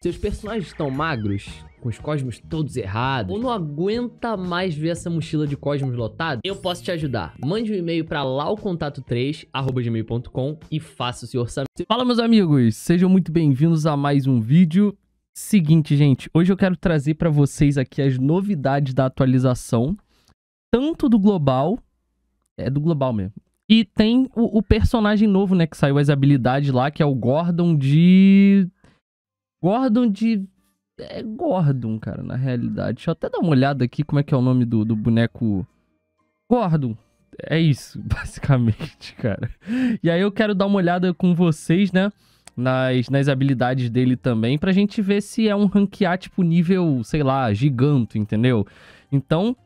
Seus personagens estão magros, com os cosmos todos errados, ou não aguenta mais ver essa mochila de cosmos lotada? Eu posso te ajudar. Mande um e-mail para laucontato3@gmail.com e faça o seu orçamento. Fala meus amigos, sejam muito bem-vindos a mais um vídeo. Seguinte, gente, hoje eu quero trazer para vocês aqui as novidades da atualização, tanto do global, é do global mesmo. E tem o, o personagem novo, né, que saiu as habilidades lá, que é o Gordon de Gordon de. É Gordon, cara, na realidade. Deixa eu até dar uma olhada aqui como é que é o nome do, do boneco. Gordon. É isso, basicamente, cara. E aí eu quero dar uma olhada com vocês, né? Nas, nas habilidades dele também, pra gente ver se é um ranquear, tipo, nível, sei lá, giganto, entendeu? Então,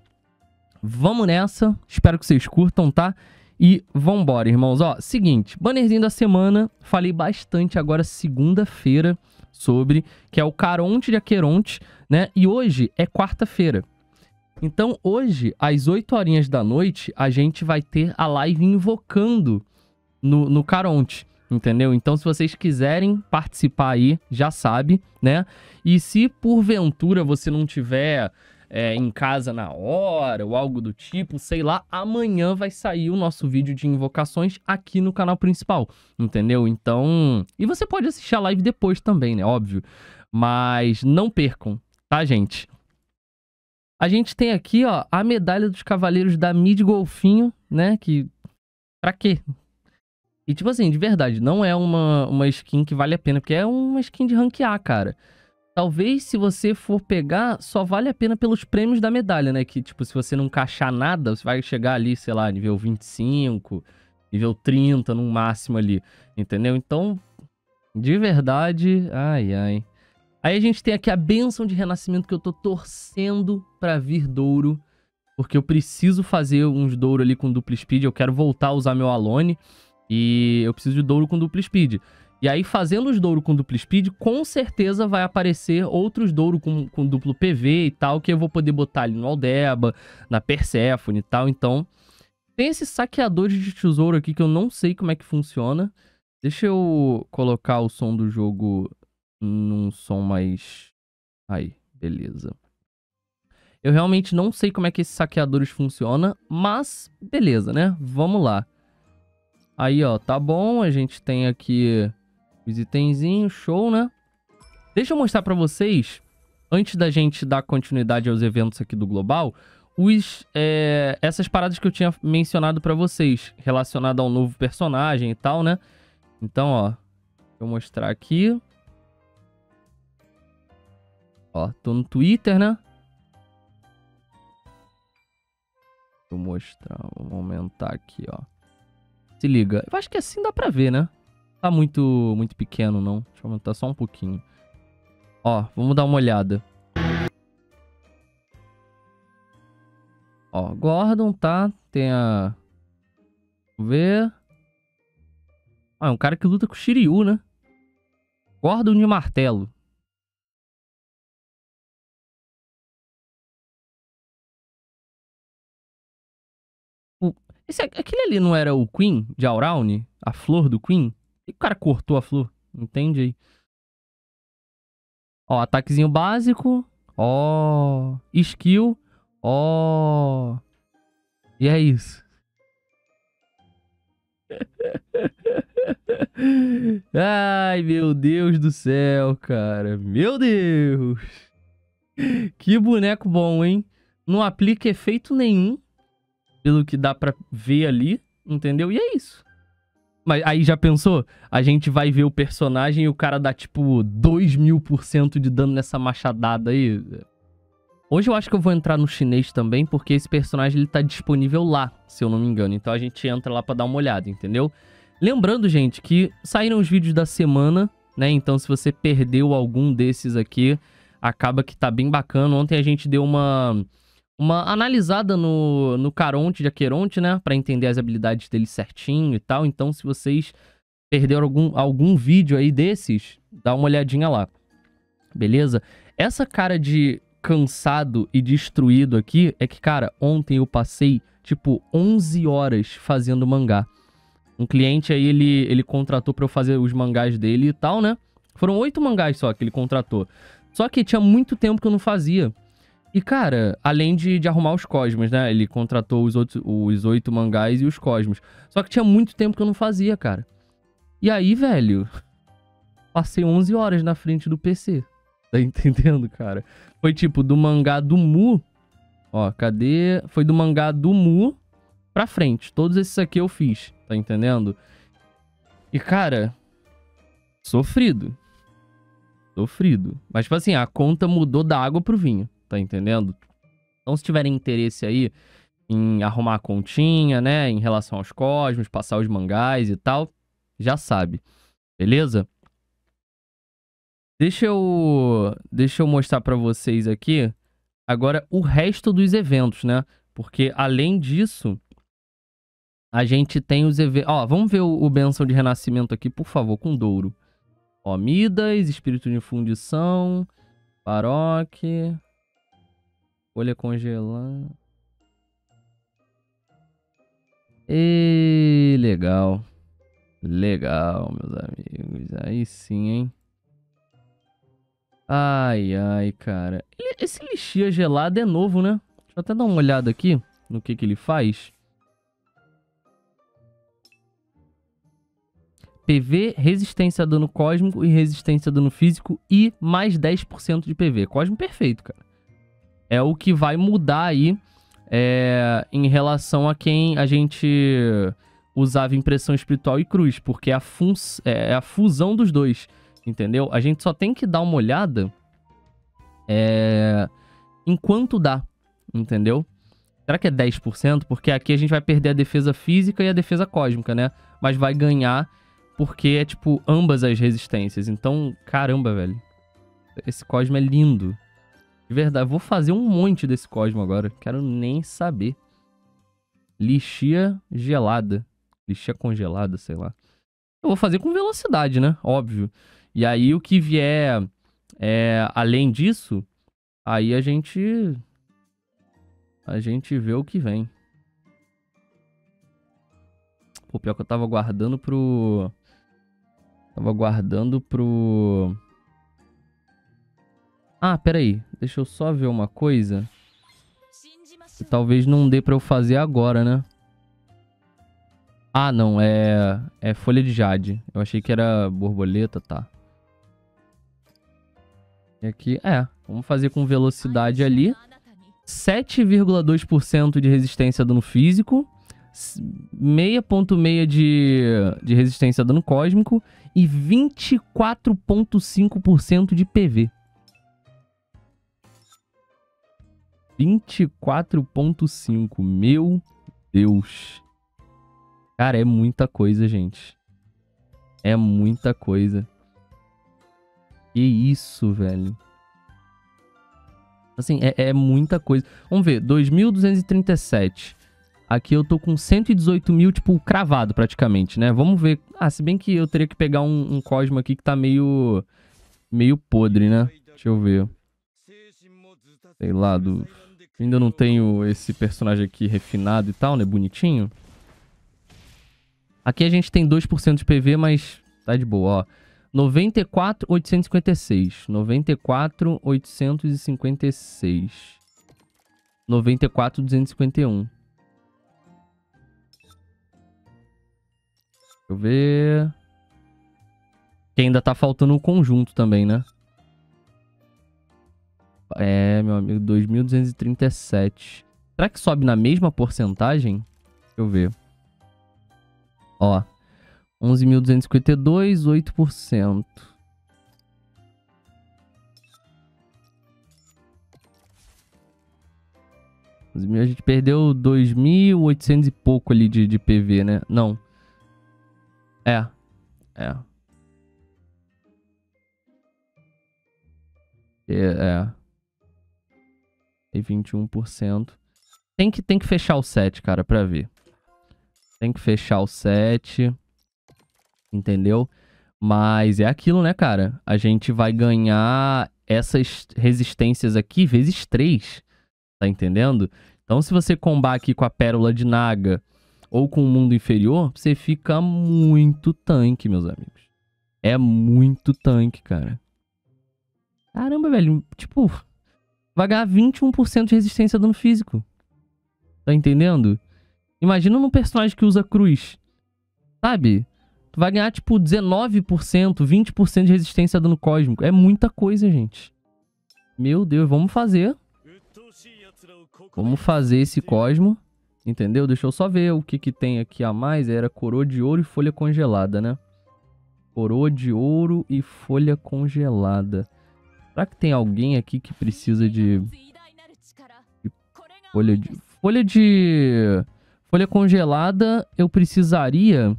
vamos nessa. Espero que vocês curtam, tá? E vambora, irmãos. Ó, seguinte, bannerzinho da semana. Falei bastante agora segunda-feira sobre, que é o Caronte de Aqueronte, né? E hoje é quarta-feira. Então, hoje, às 8 horinhas da noite, a gente vai ter a live invocando no, no Caronte, entendeu? Então, se vocês quiserem participar aí, já sabe, né? E se porventura você não tiver é, em casa na hora ou algo do tipo, sei lá, amanhã vai sair o nosso vídeo de invocações aqui no canal principal, entendeu? Então. E você pode assistir a live depois também, né? Óbvio. Mas não percam, tá, gente? A gente tem aqui, ó, a medalha dos cavaleiros da Mid Golfinho, né? Que. Pra quê? E, tipo assim, de verdade, não é uma, uma skin que vale a pena, porque é uma skin de ranquear, cara. Talvez se você for pegar, só vale a pena pelos prêmios da medalha, né? Que, tipo, se você não encaixar nada, você vai chegar ali, sei lá, nível 25, nível 30 no máximo ali, entendeu? Então, de verdade, ai, ai. Aí a gente tem aqui a benção de renascimento que eu tô torcendo pra vir Douro, porque eu preciso fazer uns Douro ali com duplo speed, eu quero voltar a usar meu Alone, e eu preciso de Douro com duplo speed. E aí, fazendo os Douro com duplo speed, com certeza vai aparecer outros Douro com, com duplo PV e tal, que eu vou poder botar ali no Aldeba, na Persephone e tal. Então, tem esses saqueadores de tesouro aqui que eu não sei como é que funciona. Deixa eu colocar o som do jogo num som mais... Aí, beleza. Eu realmente não sei como é que esses saqueadores funcionam, mas beleza, né? Vamos lá. Aí, ó, tá bom, a gente tem aqui os itenzinhos, show, né? Deixa eu mostrar pra vocês, antes da gente dar continuidade aos eventos aqui do Global, os, é, essas paradas que eu tinha mencionado pra vocês, relacionado ao novo personagem e tal, né? Então, ó, vou mostrar aqui. Ó, tô no Twitter, né? Vou mostrar, vou aumentar aqui, ó. Se liga. Eu acho que assim dá pra ver, né? Tá muito, muito pequeno, não. Deixa eu aumentar só um pouquinho. Ó, vamos dar uma olhada. Ó, Gordon, tá? Tem a... Vamos ver... Ah, é um cara que luta com o Shiryu, né? Gordon de martelo. Esse, aquele ali não era o Queen de Auraune? A flor do Queen? E o cara cortou a flor? Entende aí? Ó, ataquezinho básico. Ó. Skill. Ó. E é isso. Ai, meu Deus do céu, cara. Meu Deus. Que boneco bom, hein? Não aplica efeito nenhum. Pelo que dá pra ver ali. Entendeu? E é isso. Mas aí já pensou? A gente vai ver o personagem e o cara dá tipo 2 mil por cento de dano nessa machadada aí. Hoje eu acho que eu vou entrar no chinês também, porque esse personagem ele tá disponível lá, se eu não me engano. Então a gente entra lá pra dar uma olhada, entendeu? Lembrando, gente, que saíram os vídeos da semana, né? Então se você perdeu algum desses aqui, acaba que tá bem bacana. Ontem a gente deu uma uma analisada no, no Caronte de Aqueronte, né? Pra entender as habilidades dele certinho e tal. Então, se vocês perderam algum, algum vídeo aí desses, dá uma olhadinha lá. Beleza? Essa cara de cansado e destruído aqui é que, cara, ontem eu passei, tipo, 11 horas fazendo mangá. Um cliente aí, ele, ele contratou pra eu fazer os mangás dele e tal, né? Foram oito mangás só que ele contratou. Só que tinha muito tempo que eu não fazia. E, cara, além de, de arrumar os cosmos, né? Ele contratou os, outros, os oito mangás e os cosmos. Só que tinha muito tempo que eu não fazia, cara. E aí, velho, passei 11 horas na frente do PC. Tá entendendo, cara? Foi tipo do mangá do Mu. Ó, cadê? Foi do mangá do Mu pra frente. Todos esses aqui eu fiz, tá entendendo? E, cara, sofrido. Sofrido. Mas, tipo assim, a conta mudou da água pro vinho, tá entendendo? Então, se tiverem interesse aí em arrumar a continha, né, em relação aos cosmos, passar os mangás e tal, já sabe. Beleza? Deixa eu, deixa eu mostrar para vocês aqui agora o resto dos eventos, né? Porque além disso, a gente tem os eventos... Ó, vamos ver o, o Benção de Renascimento aqui, por favor, com Douro. Ó, Midas, Espírito de Fundição, Baroque, Folha Congelando. E legal. Legal, meus amigos. Aí sim, hein? Ai, ai, cara. Esse lixia gelado é novo, né? Deixa eu até dar uma olhada aqui no que, que ele faz. PV, resistência a dano cósmico e resistência a dano físico e mais 10% de PV. Cosmo perfeito, cara. É o que vai mudar aí é, em relação a quem a gente usava impressão espiritual e cruz, porque é a, é, é a fusão dos dois, entendeu? A gente só tem que dar uma olhada é, enquanto dá, entendeu? Será que é 10%? Porque aqui a gente vai perder a defesa física e a defesa cósmica, né? Mas vai ganhar porque é, tipo, ambas as resistências. Então, caramba, velho. Esse Cosmo é lindo. De verdade, vou fazer um monte desse Cosmo agora. Quero nem saber. Lixia gelada. Lixia congelada, sei lá. Eu vou fazer com velocidade, né? Óbvio. E aí, o que vier é, além disso, aí a gente... A gente vê o que vem. Pô, pior que eu tava guardando pro... Tava guardando pro... Ah, peraí. Deixa eu só ver uma coisa. Que talvez não dê pra eu fazer agora, né? Ah, não. É, é folha de jade. Eu achei que era borboleta, tá. E aqui, é. Vamos fazer com velocidade ali. 7,2% de resistência a dano físico. 6.6 de, de resistência a dano cósmico e 24.5% de PV. 24.5. Meu Deus. Cara, é muita coisa, gente. É muita coisa. Que isso, velho. Assim, é, é muita coisa. Vamos ver, 2.237. Aqui eu tô com 118 mil, tipo, cravado praticamente, né? Vamos ver. Ah, se bem que eu teria que pegar um, um Cosmo aqui que tá meio... Meio podre, né? Deixa eu ver. Sei lá, do... Ainda não tenho esse personagem aqui refinado e tal, né? Bonitinho. Aqui a gente tem 2% de PV, mas tá de boa, ó. 94,856. 94,856. 94,251. eu ver. Que ainda tá faltando o conjunto também, né? É, meu amigo, 2.237. Será que sobe na mesma porcentagem? Deixa eu ver. Ó. 11.252, 8%. A gente perdeu 2.800 e pouco ali de, de PV, né? Não. É. É. É. é. E 21%. Tem que, tem que fechar o set, cara, pra ver. Tem que fechar o set. Entendeu? Mas é aquilo, né, cara? A gente vai ganhar essas resistências aqui vezes 3. Tá entendendo? Então, se você combar aqui com a Pérola de Naga ou com o mundo inferior, você fica muito tanque, meus amigos. É muito tanque, cara. Caramba, velho. Tipo, vai ganhar 21% de resistência a dano físico. Tá entendendo? Imagina num personagem que usa cruz. Sabe? Tu vai ganhar, tipo, 19%, 20% de resistência a dano cósmico. É muita coisa, gente. Meu Deus, vamos fazer. Vamos fazer esse cosmo. Entendeu? Deixa eu só ver o que, que tem aqui a mais. Era coroa de ouro e folha congelada, né? Coroa de ouro e folha congelada. Será que tem alguém aqui que precisa de... de folha de... Folha de... Folha congelada eu precisaria...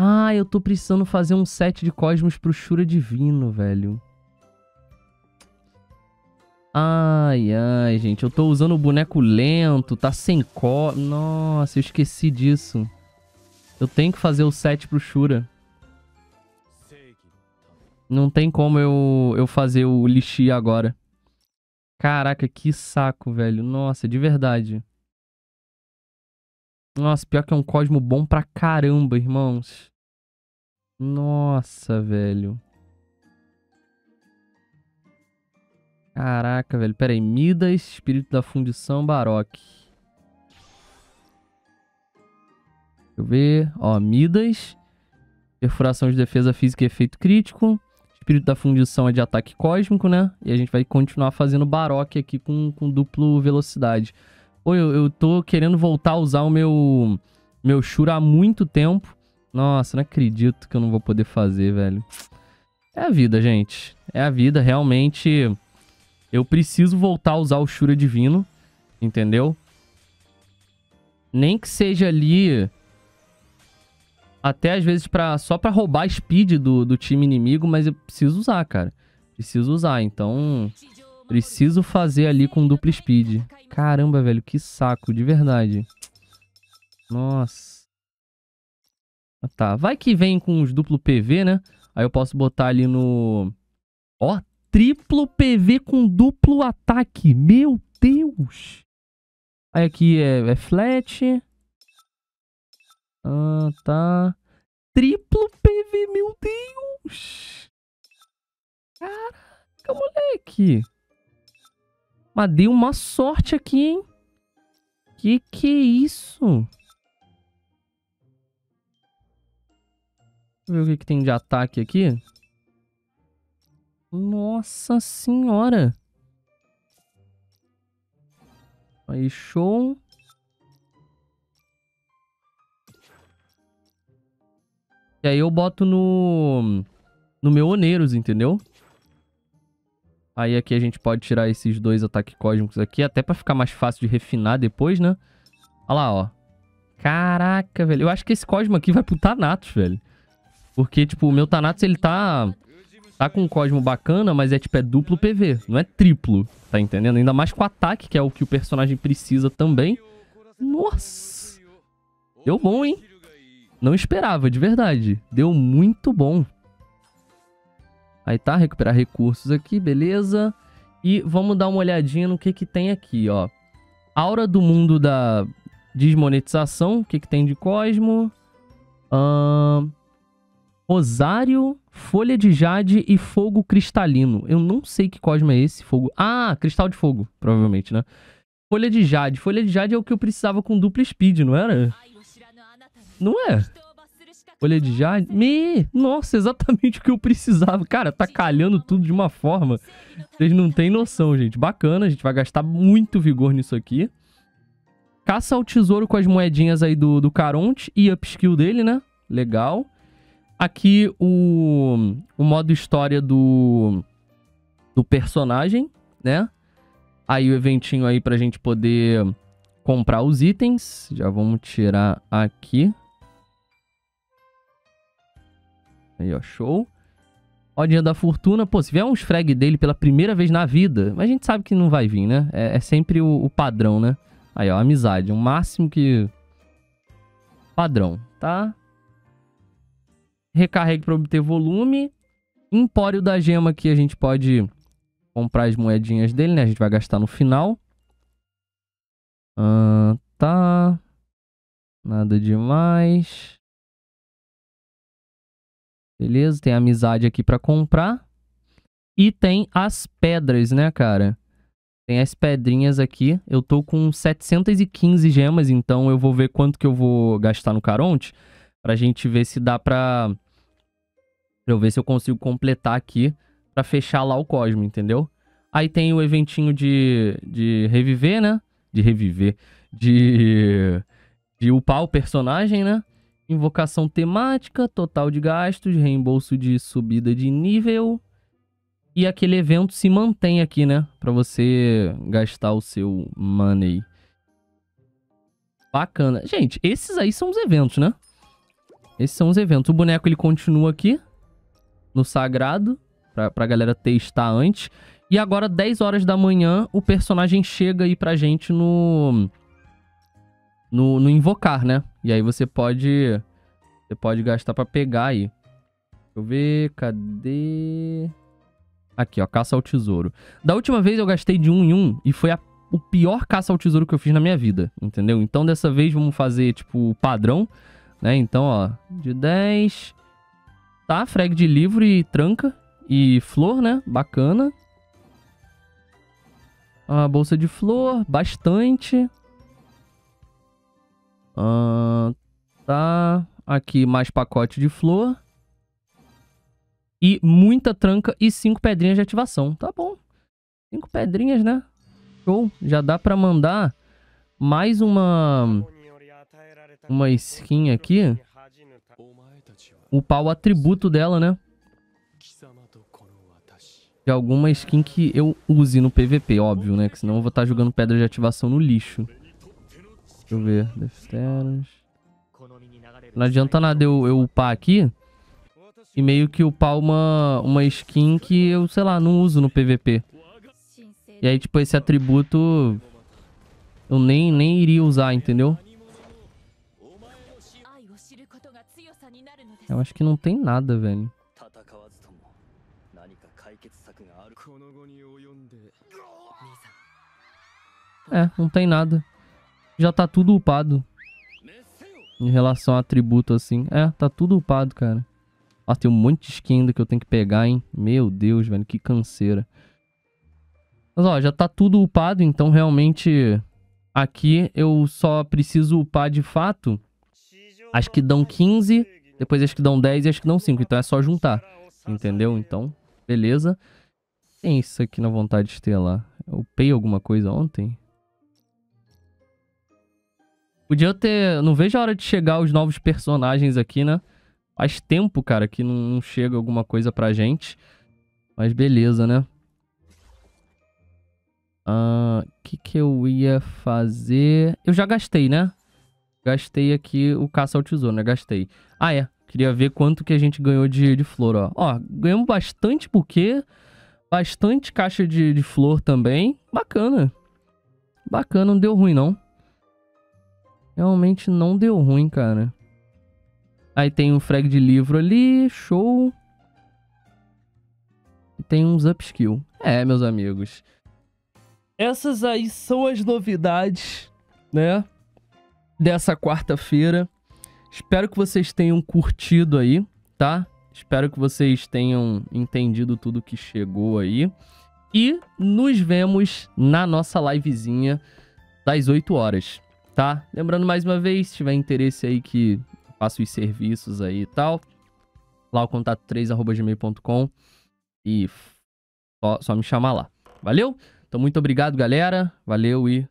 Ah, eu tô precisando fazer um set de cosmos pro Shura Divino, velho. Ai, ai, gente. Eu tô usando o boneco lento, tá sem có... Nossa, eu esqueci disso. Eu tenho que fazer o set pro Shura. Não tem como eu, eu fazer o Lixi agora. Caraca, que saco, velho. Nossa, de verdade. Nossa, pior que é um Cosmo bom pra caramba, irmãos. Nossa, velho. Caraca, velho. Pera aí. Midas, Espírito da Fundição, Baroque. Deixa eu ver. Ó, Midas. Perfuração de defesa física e efeito crítico. Espírito da Fundição é de ataque cósmico, né? E a gente vai continuar fazendo Baroque aqui com, com duplo velocidade. Pô, eu, eu tô querendo voltar a usar o meu, meu Shura há muito tempo. Nossa, não acredito que eu não vou poder fazer, velho. É a vida, gente. É a vida, realmente. Eu preciso voltar a usar o Shura Divino, entendeu? Nem que seja ali... Até às vezes pra, só pra roubar speed do, do time inimigo, mas eu preciso usar, cara. Preciso usar, então... Preciso fazer ali com duplo speed. Caramba, velho, que saco, de verdade. Nossa. Ah, tá, vai que vem com os duplo PV, né? Aí eu posso botar ali no... Ó, triplo PV com duplo ataque. Meu Deus! Aí aqui é, é flat. Ah, tá. Triplo PV, meu Deus! Caraca, moleque! Mas deu uma sorte aqui, hein? Que que é isso? Deixa eu ver o que, que tem de ataque aqui. Nossa senhora. Aí, show. E aí eu boto no... No meu Oneiros, entendeu? Aí aqui a gente pode tirar esses dois ataques cósmicos aqui, até pra ficar mais fácil de refinar depois, né? Olha lá, ó. Caraca, velho. Eu acho que esse Cosmo aqui vai pro Thanatos, velho. Porque, tipo, o meu Thanatos, ele tá... Tá com um Cosmo bacana, mas é tipo, é duplo PV, não é triplo, tá entendendo? Ainda mais com ataque, que é o que o personagem precisa também. Nossa! Deu bom, hein? Não esperava, de verdade. Deu muito bom. Aí tá, recuperar recursos aqui, beleza. E vamos dar uma olhadinha no que que tem aqui, ó. Aura do mundo da desmonetização, o que que tem de Cosmo. Ahn... Rosário, Folha de Jade e Fogo Cristalino. Eu não sei que cosmo é esse. Fogo. Ah, Cristal de Fogo, provavelmente, né? Folha de Jade. Folha de Jade é o que eu precisava com dupla speed, não era? Não é? Folha de Jade. Me... Nossa, exatamente o que eu precisava. Cara, tá calhando tudo de uma forma. Vocês não têm noção, gente. Bacana, a gente vai gastar muito vigor nisso aqui. Caça ao tesouro com as moedinhas aí do, do Caronte e upskill dele, né? Legal. Aqui o, o modo história do, do personagem, né? Aí o eventinho aí pra gente poder comprar os itens. Já vamos tirar aqui. Aí, ó, show. Rodinha da Fortuna. Pô, se vier uns frag dele pela primeira vez na vida, mas a gente sabe que não vai vir, né? É, é sempre o, o, padrão, né? Aí, ó, amizade. O máximo que... Padrão, tá? recarregue para obter volume. Empório da gema que a gente pode comprar as moedinhas dele, né? A gente vai gastar no final. Ah, tá. Nada demais. Beleza, tem amizade aqui pra comprar. E tem as pedras, né, cara? Tem as pedrinhas aqui. Eu tô com 715 gemas, então eu vou ver quanto que eu vou gastar no Caronte. Pra gente ver se dá pra... Pra eu ver se eu consigo completar aqui pra fechar lá o Cosmo, entendeu? Aí tem o eventinho de, de reviver, né? De reviver. De, de upar o personagem, né? Invocação temática, total de gastos, reembolso de subida de nível. E aquele evento se mantém aqui, né? Pra você gastar o seu money. Bacana. Gente, esses aí são os eventos, né? Esses são os eventos. O boneco, ele continua aqui. No sagrado. Pra, pra galera testar antes. E agora, 10 horas da manhã, o personagem chega aí pra gente no... No, no invocar, né? E aí você pode... Você pode gastar pra pegar aí. Deixa eu ver, cadê... Aqui, ó, caça ao tesouro. Da última vez eu gastei de um em um e foi a, o pior caça ao tesouro que eu fiz na minha vida, entendeu? Então dessa vez vamos fazer, tipo, padrão, né? Então, ó, de 10... Tá, frag de livro e tranca e flor, né? Bacana. A bolsa de flor, bastante. Uh, tá. Aqui mais pacote de flor. E muita tranca e cinco pedrinhas de ativação. Tá bom. Cinco pedrinhas, né? Show. Já dá pra mandar mais uma... Uma skin aqui. Upar o atributo dela, né? de alguma skin que eu use no PVP, óbvio, né? Que senão eu vou estar tá jogando pedra de ativação no lixo. Deixa eu ver. Defteros. Não adianta nada eu, eu upar aqui e meio que upar uma, uma skin que eu, sei lá, não uso no PVP. E aí, tipo, esse atributo eu nem, nem iria usar, entendeu? Eu acho que não tem nada, velho. É, não tem nada. Já tá tudo upado. Em relação a atributo, assim. É, tá tudo upado, cara. Ó, tem um monte de skin ainda que eu tenho que pegar, hein. Meu Deus, velho, que canseira. Mas, ó, já tá tudo upado, então realmente... Aqui eu só preciso upar de fato. Acho que dão 15, depois acho que dão 10 e acho que dão 5. Então é só juntar, entendeu? Então, beleza. Tem isso aqui na vontade de ter lá. Eu upei alguma coisa ontem? Podia ter... Não vejo a hora de chegar os novos personagens aqui, né? Faz tempo, cara, que não chega alguma coisa pra gente. Mas beleza, né? O uh, que que eu ia fazer? Eu já gastei, né? Gastei aqui o caça ao tesouro, né? Gastei. Ah, é. Queria ver quanto que a gente ganhou de, de flor, ó. Ó, ganhamos bastante buquê. Bastante caixa de, de flor também. Bacana. Bacana, não deu ruim, não. Realmente não deu ruim, cara. Aí tem um frag de livro ali, show. E tem uns upskill. É, meus amigos. Essas aí são as novidades, né? Dessa quarta-feira. Espero que vocês tenham curtido aí, tá? Espero que vocês tenham entendido tudo que chegou aí. E nos vemos na nossa livezinha das 8 horas tá? Lembrando mais uma vez, se tiver interesse aí que faço os serviços aí e tal, lá o contato 3@gmail.com e só, só me chamar lá. Valeu? Então muito obrigado, galera. Valeu e